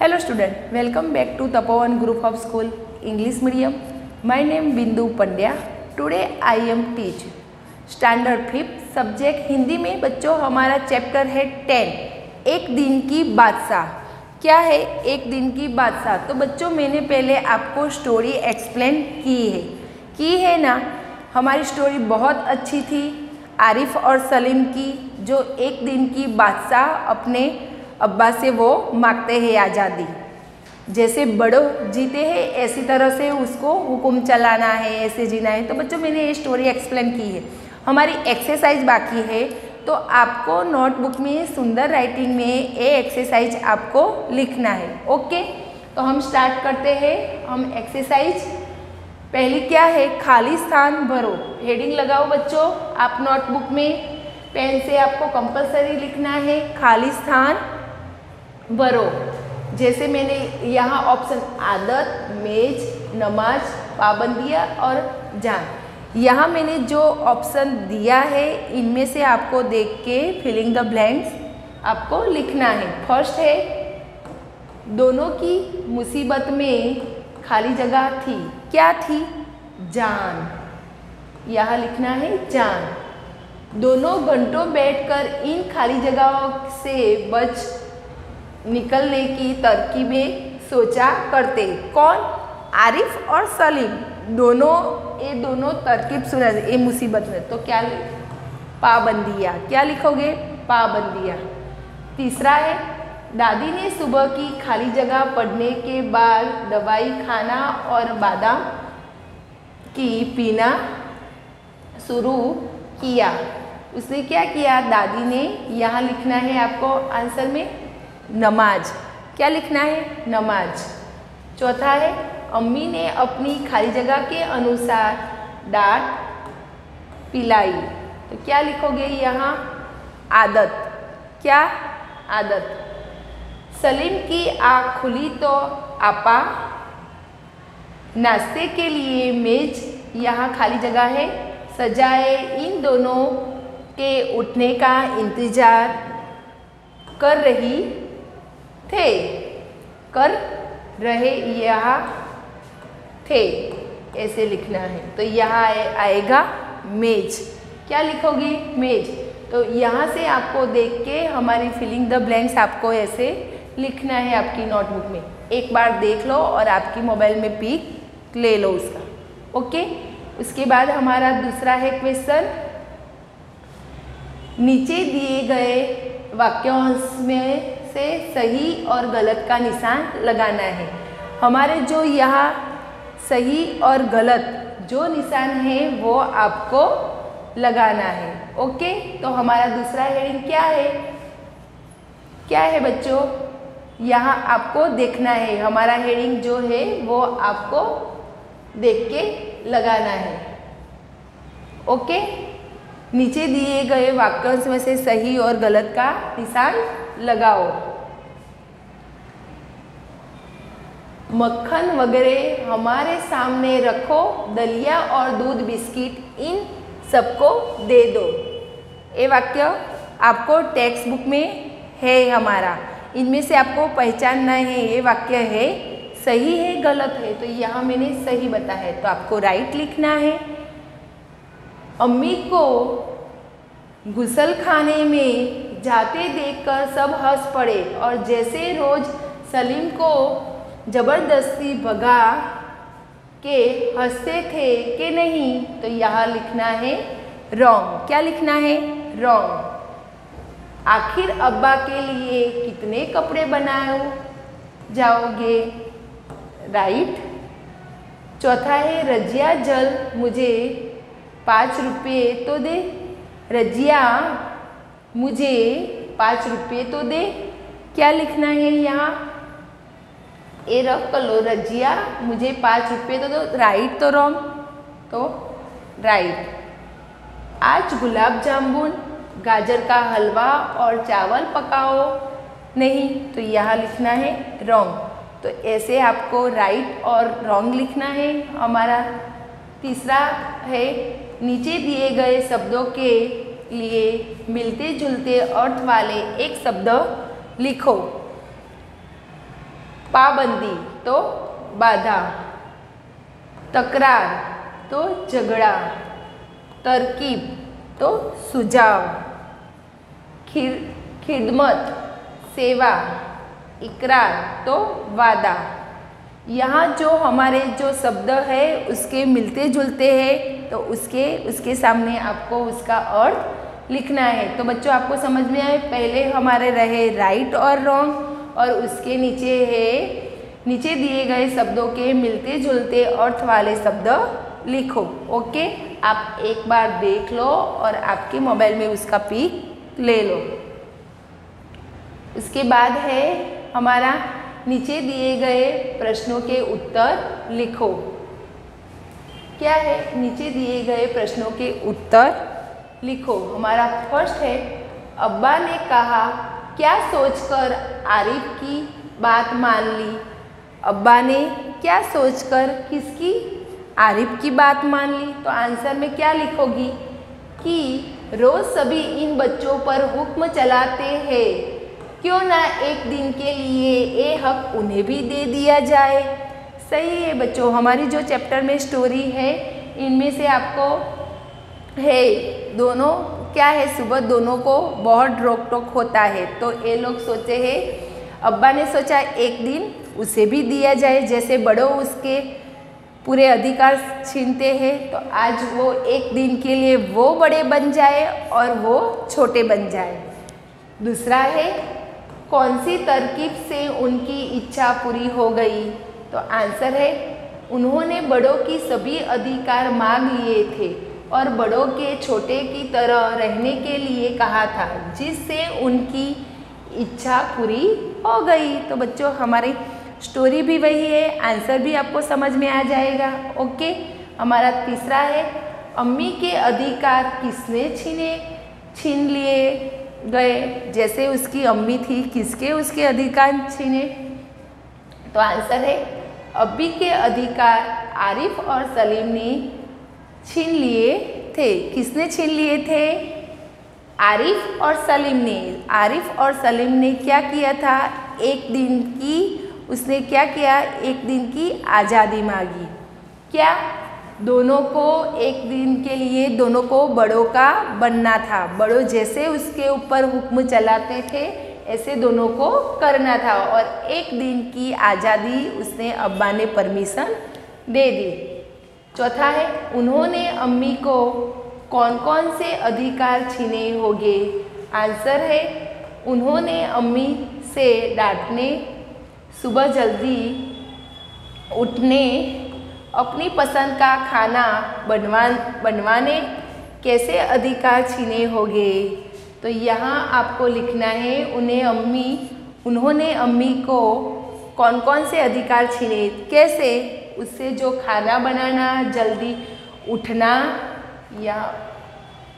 Hello student welcome back to Tapovan group of school English medium my name Bindu Pandya today I am teach standard fifth subject Hindi में बच्चों, हमारा chapter है ten एक दिन की बादशाह. क्या है एक दिन की बादशाह? तो बच्चों, मैंने पहले आपको स्टोरी एक्सप्लेन की है। की है ना? हमारी स्टोरी बहुत अच्छी थी, आरिफ और सलीम की, जो एक दिन की बादशाह अपने अब्बा से वो मांगते हैं आज़ादी। जैसे बड़ों जीते हैं, ऐसी तरह से उसको हुक्म चलाना है, ऐसे जीना है। तो बच्चों, मैंने ये स्टोरी एक्सप्लेन की है। हमारी एक्सरसाइज बाकी है। तो आपको नोटबुक में, सुंदर राइटिंग में ये एक्सरसाइज आपको लिखना है। ओके तो हम स्टार्ट करते हैं। हम एक्सरसाइज पहली क्या है? खाली स्थान भरो। हेडिंग लगाओ बच्चों। आप नोटबुक में पेन से आपको कंपलसरी लिखना है। खाली स्थान भरो जैसे मैंने यहाँ ऑप्शन आदत, मेज, नमाज़, पाबंदियाँ और जान। यहाँ मैंने जो ऑप्शन दिया है, इनमें से आपको देख के फिलिंग द ब्लैंक्स आपको लिखना है। फ़र्स्ट है, दोनों की मुसीबत में खाली जगह थी। क्या थी? जान। यहाँ लिखना है जान। दोनों घंटों बैठकर इन खाली जगहों से बच निकलने की तरकीबें सोचा करते। कौन? आरिफ और सलीम। दोनों, ये दोनों तरकीब सुना ये मुसीबत में। तो क्या पाबंदियाँ। क्या लिखोगे? पाबंदियाँ। तीसरा है, दादी ने सुबह की खाली जगह पढ़ने के बाद दवाई, खाना और बादाम की पीना शुरू किया। उसने क्या किया? दादी ने यहाँ लिखना है आपको आंसर में। नमाज़। क्या लिखना है? नमाज़। चौथा है, अम्मी ने अपनी खाली जगह के अनुसार डांट पिलाई। तो क्या लिखोगे यहाँ? आदत। क्या? आदत। सलीम की आँख खुली तो आपा? नाश्ते के लिए मेज यहाँ खाली जगह है। सजाए इन दोनों के उठने का इंतज़ार कर रही थे। कर रहे यह थे। ऐसे लिखना है। तो यहाँ आएगा मेज। क्या लिखोगे? मेज। तो यहाँ से आपको देख के हमारी फिलिंग द ब्लैंक्स आपको ऐसे लिखना है आपकी नोटबुक में। एक बार देख लो और आपकी मोबाइल में पिक ले लो उसका। ओके? उसके बाद हमारा दूसरा है क्वेश्चन नीचे दिए गए वाक्यों में से सही और गलत का निशान लगाना है। हमारे जो यहाँ सही और गलत जो निशान है, वो आपको लगाना है। ओके? तो हमारा दूसरा हेडिंग क्या है? क्या है बच्चों? यहाँ आपको देखना है। हमारा हेडिंग जो है, वो आपको देख के लगाना है। ओके? नीचे दिए गए वाक्यांश में से सही और गलत का निशान लगाओ। मक्खन वगैरह हमारे सामने रखो, दलिया और दूध बिस्किट, इन सबको दे दो। ये वाक्य आपको टेक्स्ट बुक में है हमारा। इनमें से आपको पहचानना है, ये वाक्य है, सही है, गलत है तो यहाँ मैंने सही बताया है तो आपको राइट लिखना है। अम्मी को गुसल खाने में जाते देखकर सब हंस पड़े और जैसे रोज सलीम को ज़बरदस्ती भगा के हँसते थे कि नहीं तो यहाँ लिखना है रॉन्ग क्या लिखना है? रॉन्ग आखिर अब्बा के लिए कितने कपड़े बनाओ जाओगे? राइट चौथा है, रजिया जल मुझे पाँच रुपये तो दे। रजिया मुझे पाँच रुपये तो दे। क्या लिखना है यहाँ? ए रफ कलो रजिया, मुझे पाँच रुपये तो दो। राइट तो रॉन्ग तो राइट आज गुलाब जामुन, गाजर का हलवा और चावल पकाओ। नहीं तो यहाँ लिखना है रॉन्ग तो ऐसे आपको राइट और रॉन्ग लिखना है। हमारा तीसरा है, नीचे दिए गए शब्दों के लिए मिलते जुलते अर्थ वाले एक शब्द लिखो। पाबंदी तो बाधा, तकरार तो झगड़ा, तरकीब तो सुझाव खिर खिदमत, सेवा, इकरार तो वादा। यहाँ जो हमारे जो शब्द है, उसके मिलते जुलते हैं तो उसके उसके सामने आपको उसका अर्थ लिखना है। तो बच्चों, आपको समझ में आए? पहले हमारे रहे राइट और रॉन्ग और उसके नीचे है, नीचे दिए गए शब्दों के मिलते जुलते अर्थ वाले शब्द लिखो। ओके? आप एक बार देख लो और आपके मोबाइल में उसका पिक ले लो। उसके बाद है, हमारा नीचे दिए गए प्रश्नों के उत्तर लिखो। क्या है नीचे दिए गए प्रश्नों के उत्तर? लिखो। हमारा फ़र्स्ट है, अब्बा ने कहा, क्या सोचकर आरिफ की बात मान ली? अब्बा ने, क्या सोचकर किसकी आरिफ की बात मान ली? तो आंसर में क्या लिखोगी? कि रोज़ सभी इन बच्चों पर हुक्म चलाते हैं। क्यों ना एक दिन के लिए ये हक उन्हें भी दे दिया जाए? सही है बच्चों, हमारी जो चैप्टर में स्टोरी है, इनमें से आपको है दोनों, क्या है सुबह दोनों को बहुत रोक टोक होता है। तो ये लोग सोचे हैं, अब्बा ने सोचा एक दिन उसे भी दिया जाए, जैसे बड़ों उसके पूरे अधिकार छीनते हैं तो आज वो एक दिन के लिए वो बड़े बन जाए और वो छोटे बन जाए। दूसरा है, कौन सी तरकीब से उनकी इच्छा पूरी हो गई? तो आंसर है, उन्होंने बड़ों की सभी अधिकार मांग लिए थे और बड़ों के छोटे की तरह रहने के लिए कहा था, जिससे उनकी इच्छा पूरी हो गई। तो बच्चों, हमारी स्टोरी भी वही है, आंसर भी आपको समझ में आ जाएगा। ओके हमारा तीसरा है, अम्मी के अधिकार किसने छीने, छीन लिए गए? जैसे उसकी अम्मी थी, किसके उसके अधिकार छीने? तो आंसर है। अब्बी के अधिकार आरिफ और सलीम ने छीन लिए थे। किसने छीन लिए थे? आरिफ और सलीम ने। आरिफ और सलीम ने क्या किया था? एक दिन की, उसने क्या किया? एक दिन की आज़ादी मांगी। क्या दोनों को एक दिन के लिए दोनों को बड़ों का बनना था? बड़ों जैसे उसके ऊपर हुक्म चलाते थे ऐसे दोनों को करना था और एक दिन की आज़ादी उसने अब्बा ने परमिशन दे दी। चौथा है, उन्होंने अम्मी को कौन कौन से अधिकार छीने होंगे? आंसर है, उन्होंने अम्मी से डांटने, सुबह जल्दी उठने, अपनी पसंद का खाना बनवा बनवाने, कैसे अधिकार छीने होंगे? तो यहाँ आपको लिखना है, उन्हें अम्मी, उन्होंने अम्मी को कौन कौन से अधिकार छीने, कैसे उससे जो खाना बनाना, जल्दी उठना या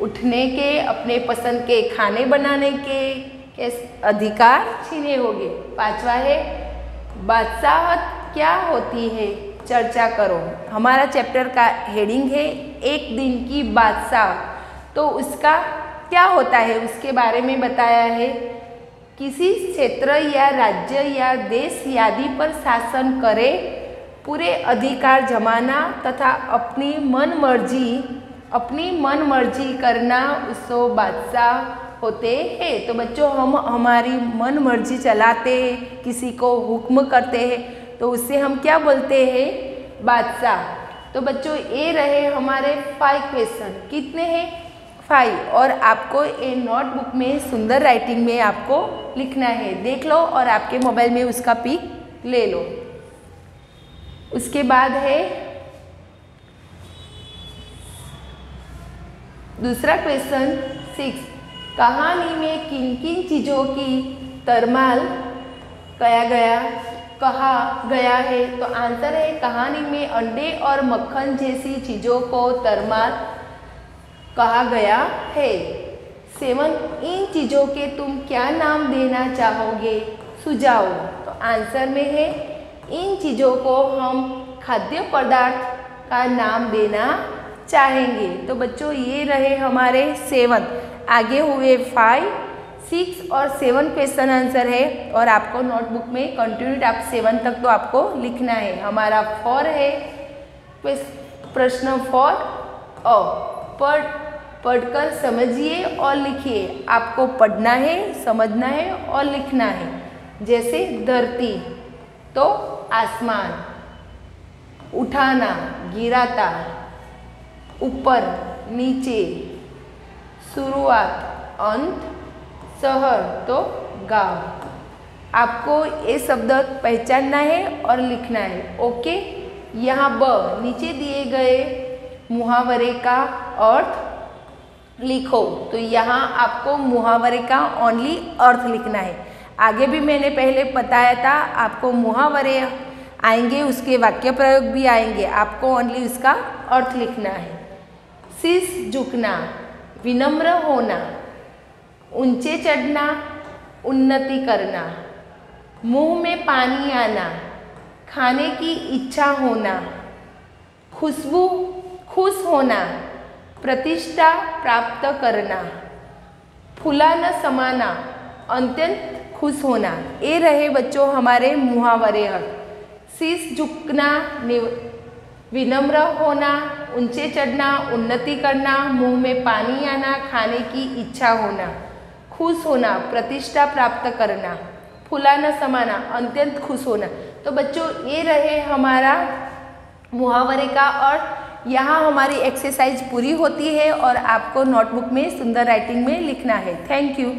उठने के, अपने पसंद के खाने बनाने के कैसे, अधिकार छीने होंगे। पांचवा है बादशाहत क्या होती है? चर्चा करो। हमारा चैप्टर का हेडिंग है, एक दिन की बादशाह। तो उसका क्या होता है? उसके बारे में बताया है। किसी क्षेत्र या राज्य या देश आदि पर शासन करे, पूरे अधिकार जमाना तथा अपनी मन मर्ज़ी अपनी मन मर्ज़ी करना उसको बादशाह होते हैं। तो बच्चों, हम हमारी मन मर्ज़ी चलाते हैं, किसी को हुक्म करते हैं तो उससे हम क्या बोलते हैं? बादशाह। तो बच्चों, ये रहे हमारे फाइव क्वेश्चन कितने हैं? फाइव और आपको ये नोटबुक में सुंदर राइटिंग में आपको लिखना है। देख लो और आपके मोबाइल में उसका पिक ले लो। उसके बाद है दूसरा क्वेश्चन सिक्स कहानी में किन किन चीज़ों की तरमाल कहा गया कहा गया है? तो आंसर है कहानी में अंडे और मक्खन जैसी चीज़ों को तरमाल कहा गया है। सेवन, इन चीज़ों के तुम क्या नाम देना चाहोगे? सुझाव तो आंसर में है, इन चीज़ों को हम खाद्य पदार्थ का नाम देना चाहेंगे। तो बच्चों, ये रहे हमारे सेवन। आगे हुए फाइव सिक्स और सेवन क्वेश्चन आंसर है और आपको नोटबुक में कंटिन्यूट आप सेवन तक तो आपको लिखना है। हमारा फॉर है। प्रश्न फॉर अ पढ़ पढ़कर समझिए और लिखिए। आपको पढ़ना है, समझना है और लिखना है। जैसे धरती तो आसमान। उठाना, गिराता। ऊपर, नीचे। शुरुआत, अंत। शहर तो गाँव। आपको ये शब्द पहचानना है और लिखना है। ओके? यहाँ ब, नीचे दिए गए मुहावरे का अर्थ लिखो। तो यहाँ आपको मुहावरे का ओनली अर्थ लिखना है। आगे भी मैंने पहले बताया था, आपको मुहावरे आएँगे, उसके वाक्य प्रयोग भी आएँगे। आपको ओनली उसका अर्थ लिखना है। शीश झुकना, विनम्र होना, ऊँचे चढ़ना, उन्नति करना, मुँह में पानी आना, खाने की इच्छा होना, खुशबू, खुश होना प्रतिष्ठा प्राप्त करना फूला न समाना, अत्यंत खुश होना. ये रहे बच्चों हमारे मुहावरे शीश झुकना विनम्र होना, ऊँचे चढ़ना, उन्नति करना, मुँह में पानी आना, खाने की इच्छा होना. खुश होना, प्रतिष्ठा प्राप्त करना. फूला न समाना, अत्यंत खुश होना. तो बच्चों ये रहे हमारा मुहावरे का और यहाँ हमारी एक्सरसाइज पूरी होती है और आपको नोटबुक में सुंदर राइटिंग में लिखना है। Thank you